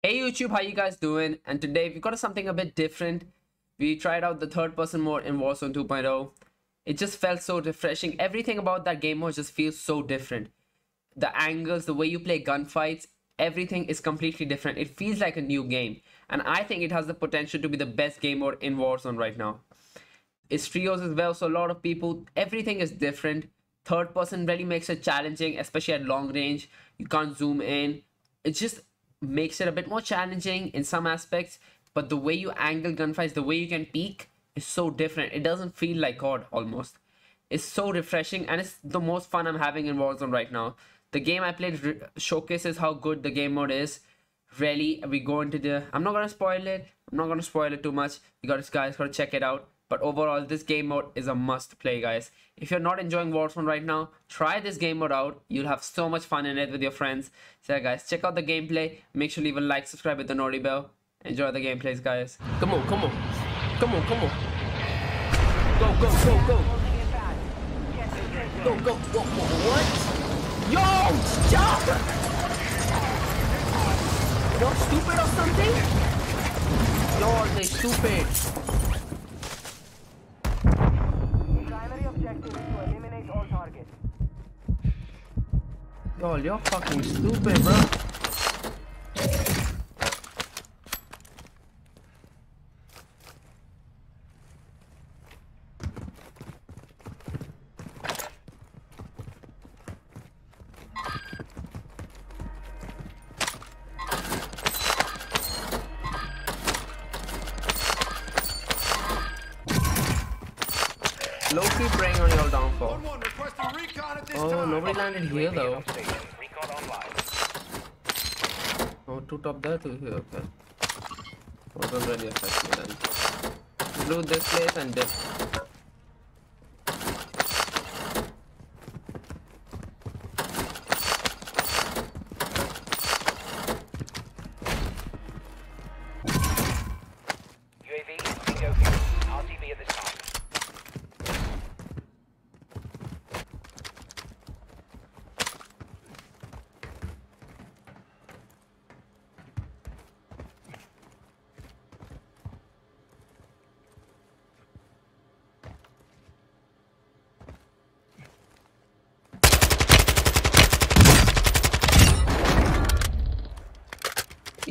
Hey YouTube, how you guys doing? And today we've got something a bit different. We tried out the third person mode in Warzone 2.0. It just felt so refreshing. Everything about that game mode just feels so different. The angles, the way you play gunfights, everything is completely different. It feels like a new game. And I think it has the potential to be the best game mode in Warzone right now. It's trios as well, so a lot of people, everything is different. Third person really makes it challenging, especially at long range. You can't zoom in. it's just makes it a bit more challenging in some aspects, but the way you angle gunfights, the way you can peek is so different. It doesn't feel like COD almost. It's so refreshing and it's the most fun I'm having in Warzone right now. The game I played showcases how good the game mode is. Really, we go into the. I'm not gonna spoil it. I'm not gonna spoil it too much. You guys, guys, gotta check it out. But overall, this game mode is a must play, guys. If you're not enjoying Warzone right now, try this game mode out. You'll have so much fun in it with your friends. So yeah, guys, check out the gameplay. Make sure to leave a like, subscribe with the naughty bell. Enjoy the gameplays, guys. Come on, come on. Come on, come on. Go, go, go, go. Go, go. What? what? Yo! Stop! You're stupid or something? You're they stupid. Yo, you're fucking stupid, bro. Oh, nobody landed here though. Oh, two top there, two here, okay. Wasn't really affect me then. Blew this place and this.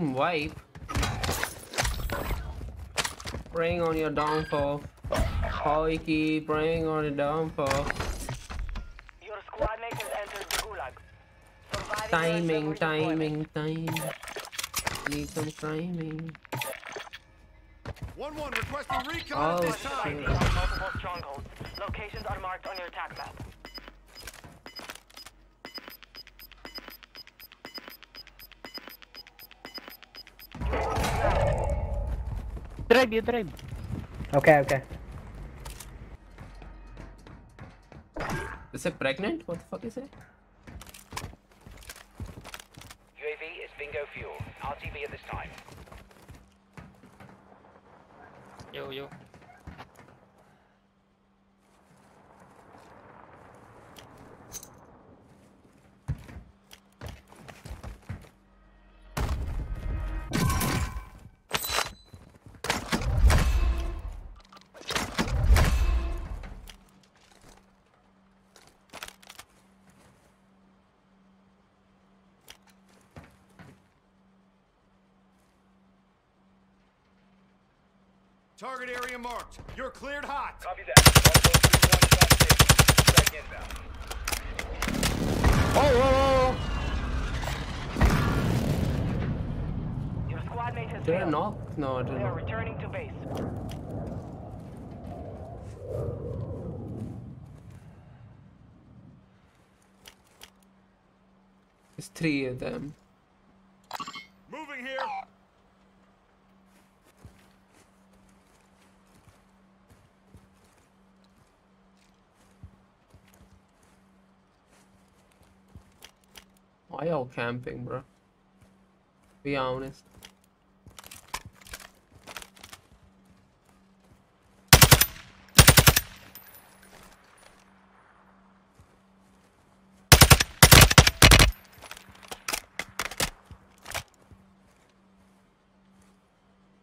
Team wipe. Praying on your downfall. Hoiki, praying on your downfall. Your squad mate has entered the gulag. timing, timing, time. Need some timing. One one requesting recon oh, this time. Multiple strongholds. Locations are marked on your attack map. Drive, you drive. Okay, okay. Is it pregnant? What the fuck is it? UAV is bingo fuel. RTB at this time. Target area marked. You're cleared hot. Copy that. Strike inbound. Oh, oh, oh. Your squad mate has Did I failed. knock? No, I They didn't. are returning to base. It's three of them. Moving here. Why y'all camping, bro? Be honest.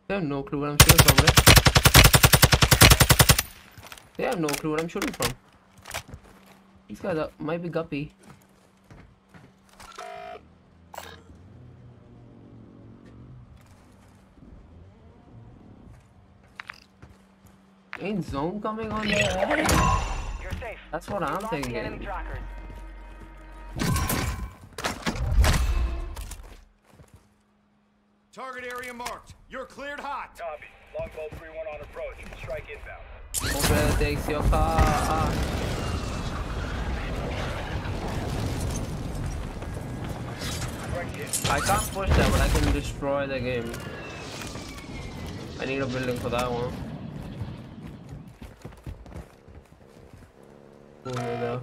They have no clue where I'm shooting from, right? They have no clue where I'm shooting from. These guys are, might be guppy. Ain't zone coming on there? You're safe. That's what You I'm lost the enemy thinking. Target area marked. You're cleared hot. Copy. Longbow 3-1 on approach. Strike inbound. Over takes your car. I can't push that, but I can destroy the game. I need a building for that one. Over there.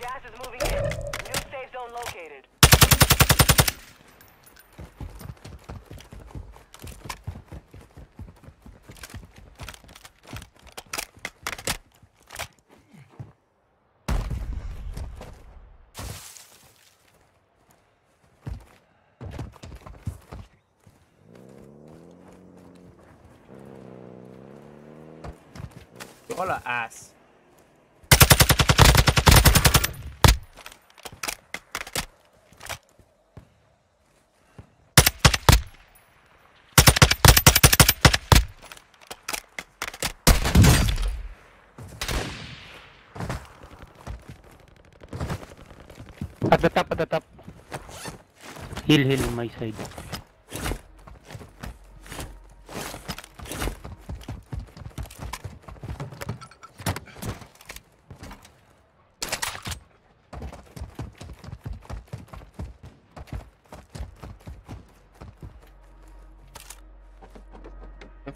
Gas is moving in. New safe zone located. Y'all are ass. At the top, at the top. Hill on my side.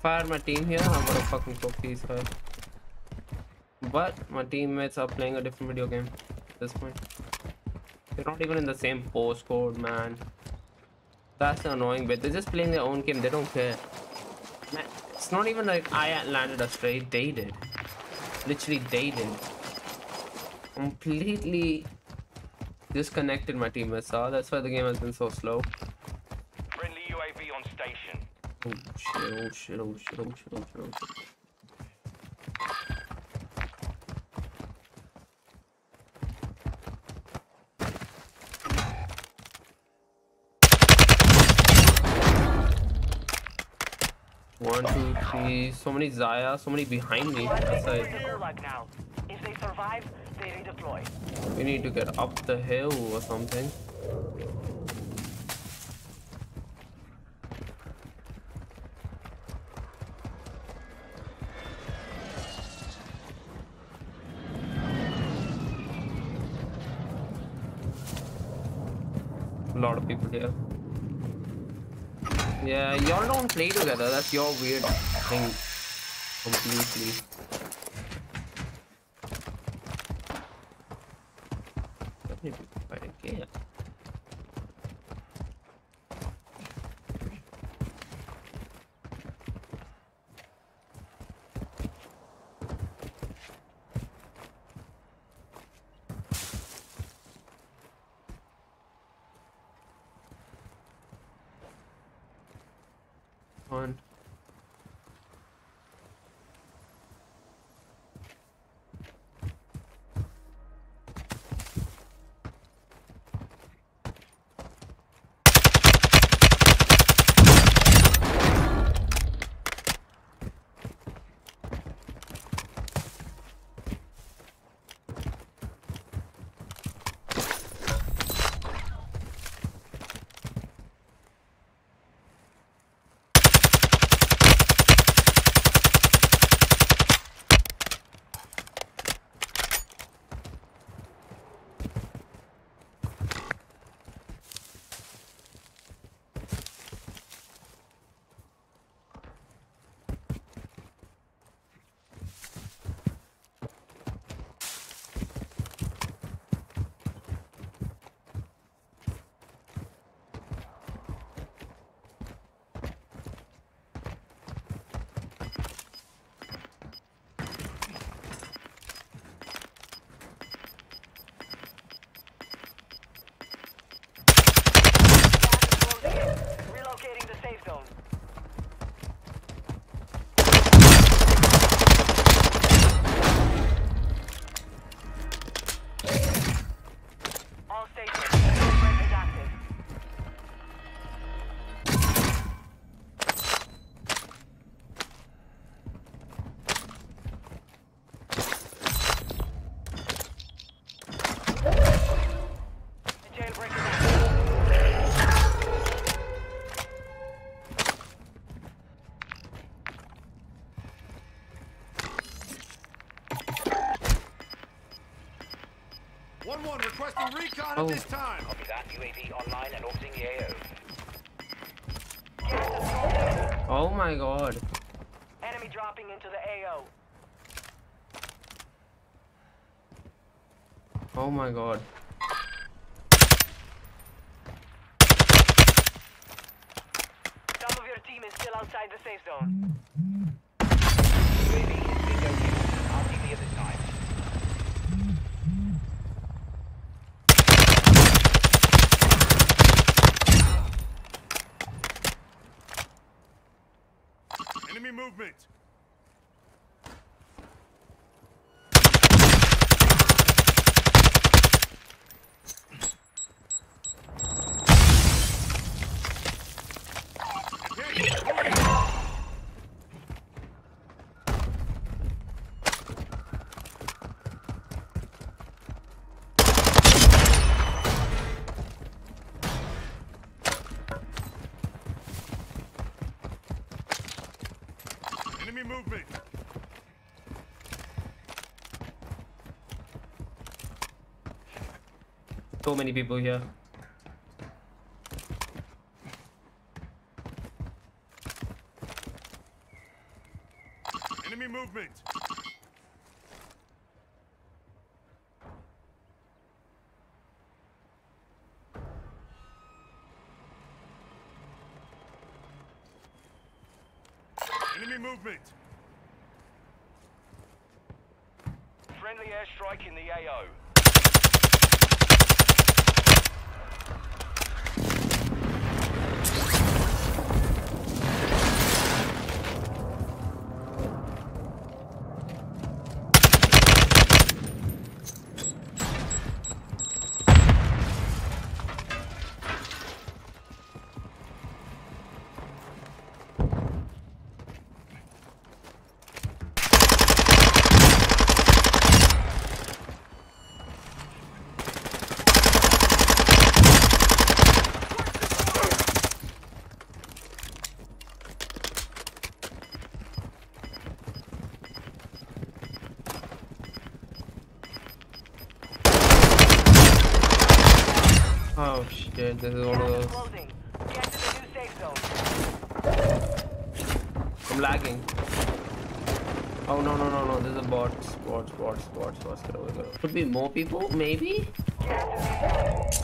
Had my team here, I'm gonna fucking cook these guys. But my teammates are playing a different video game at this point. They're not even in the same postcode, man. That's the annoying bit. They're just playing their own game. They don't care. Man, it's not even like I landed a straight. They did. Literally, they did. Completely disconnected my teammates are. That's why the game has been so slow. Oh shit, oh shit, oh shit, oh shit, oh shit. One, two, three, so many Zaya, so many behind me. That's Friendly like, the gulag now. If they survive, they redeploy. we need to get up the hill or something. People here. Yeah, y'all don't play together. That's your weird thing. Completely. Requesting recon Oh. at this time. Copy that. UAV online and orbiting the AO. Gas is closing. Oh my god. Enemy dropping into the AO. Oh my god. Some of your team is still outside the safe zone. UAV is bingo fuel. RTB at this time. Enemy movement. Engage. Moving. Enemy movement. So many people here. Enemy movement. Enemy movement. Friendly airstrike in the AO. Oh shit, this is one of those. closing. Get to the new safe zone. I'm lagging. Oh no no no no, this is a bot. Bots, bots, bots, bots. Get over, get over. Could be more people, maybe? Gas is inbound.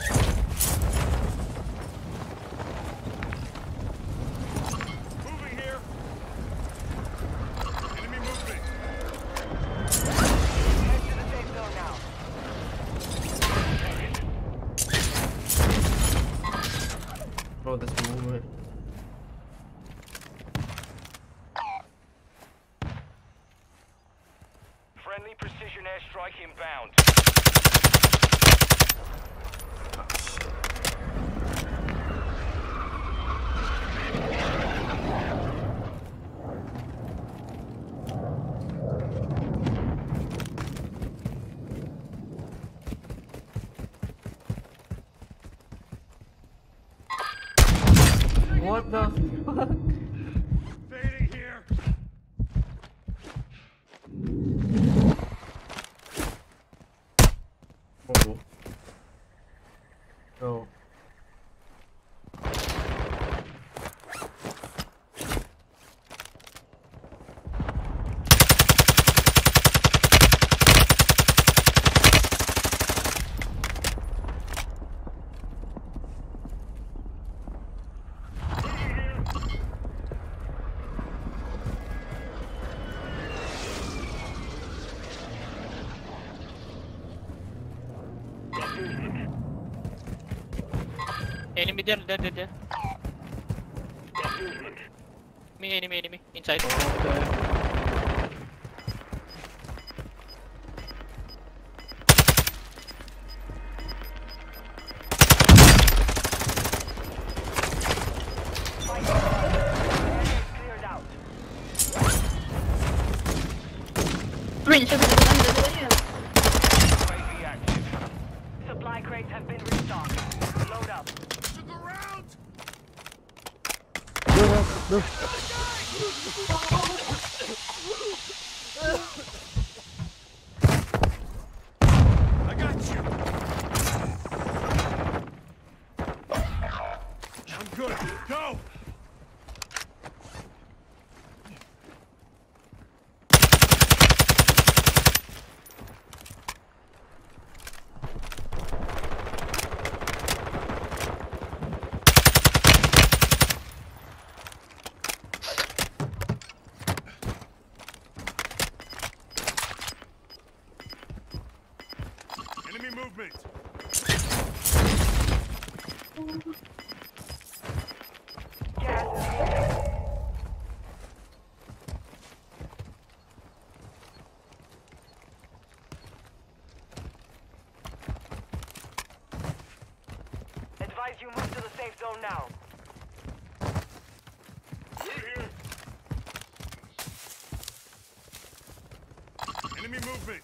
Moving here. Enemy movement. Head to the safe zone now. Bro, this movement. Friendly precision airstrike inbound. What the fuck? Fading here. Oh. No. Enemy there, there, there, there. Me, enemy, enemy. Inside. Okay out. UAV active. Supply crates have been restocked. Load up. To the round. I got you. advise you move to the safe zone now. We're here. Enemy movement.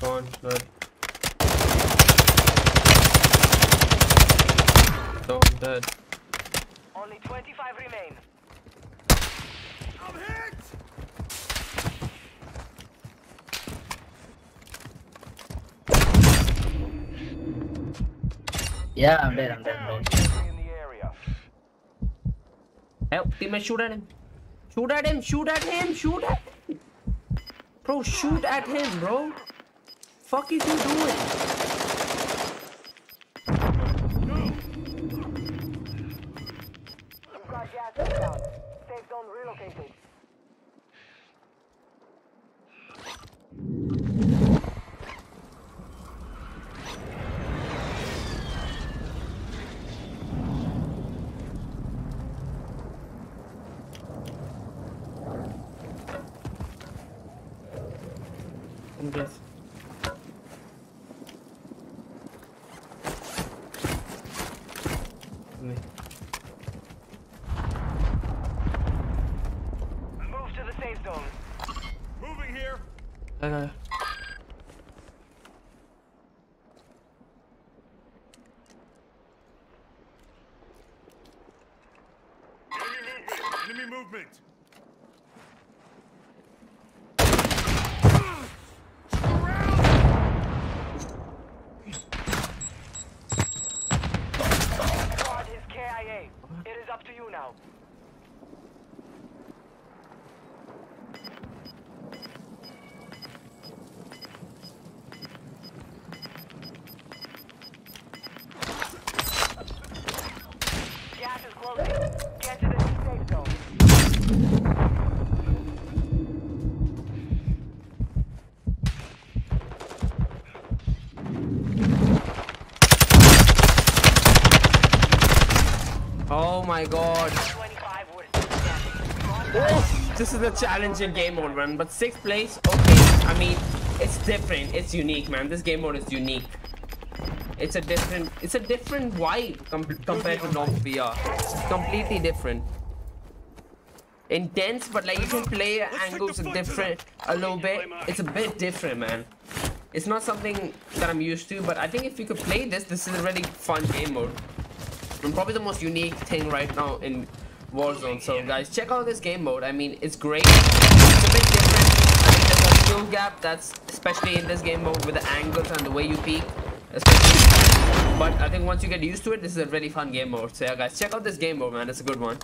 Go on, good. So dead. Only 25 remain. I'm hit! Yeah, I'm dead, I'm dead, I'm dead. Help, teammate, shoot at him. Shoot at him, shoot at him, shoot at him. Bro, shoot at him, bro. Fuck is he doing? I'm just. Me. Move to the safe zone. Moving here. Uh, Enemy movement. Enemy movement. Squad is KIA. It is up to you now. Gas is closing. Get to the safe zone. oh my god. 25 were still standing. This is a challenging game mode, man. But sixth place, okay. I mean, it's different. It's unique, man. This game mode is unique. It's a different, it's a different vibe com compared to normal BR. Completely different. Intense, but like you can play angles different a little bit. It's a bit different, man. It's not something that I'm used to, but I think if you could play this, this is a really fun game mode. And probably the most unique thing right now in Warzone. So guys, check out this game mode. I mean, it's great. It's a bit different. I think there's a skill gap that's especially in this game mode with the angles and the way you peek. But I think once you get used to it, this is a really fun game mode. So yeah, guys, check out this game mode, man. It's a good one.